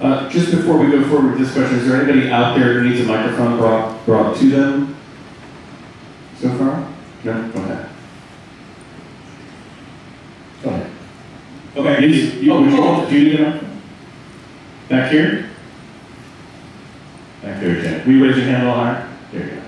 Uh, just before we go forward with this question, is there anybody out there who needs a microphone brought, brought to them so far? No? Go ahead. Go ahead. Okay, you, you, would you, Oh, do you need a microphone? Back here? Back there, Jen. Will you raise your hand a little higher? There you go.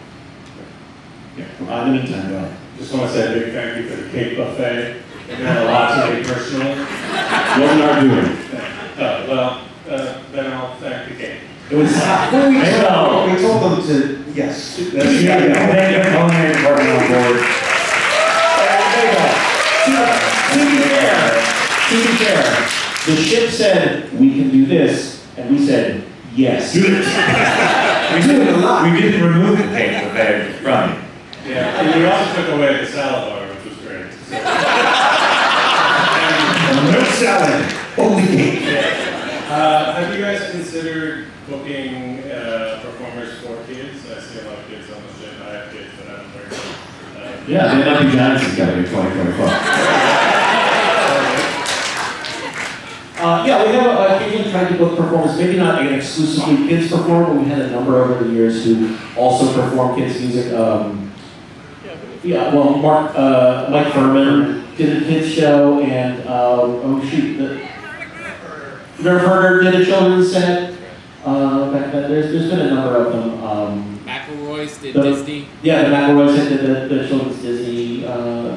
Yeah. In the meantime, go ahead. Just want to say a big thank you for the cake buffet. It meant a lot to me personally. Wasn't our doing. Well, uh, then I'll thank the cake. It was, well, we Hey, told, we told them to, yes. That's, yeah, yeah. Thank you for coming in, department on board. To be fair, to be fair, the ship said, we can do this, and we said, yes. Do it. We did it a lot. We didn't remove the cake buffet from it. Yeah, and you also took away the salad bar, which was great. So- No salad, only cake. Uh, have you guys considered booking uh, performers for kids? I see a lot of kids on the ship. I have kids, but I don't very uh, Yeah, then Lucky Johnson's got to be twenty twenty-five. Uh, yeah, we have uh, occasionally tried to book performers, maybe not an exclusively kids perform, but we had a number over the years who also perform kids music. Um, yeah, well, Mark, uh, Mike Phirman did a kids show, and um, oh shoot, the Nerf Herder did a children's set. Uh, back then. There's, there's been a number of them. Um, McElroy's did The- Disney. yeah, the McElroys did the, the children's Disney uh,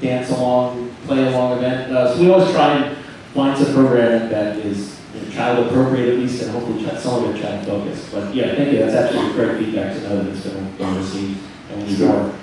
dance along, play along event. Uh, so we always try and find some programming that is you know, child appropriate at least, and hopefully chi- some of it child focused. But yeah, thank you. That's actually great feedback to know that it's been well received, and we need more.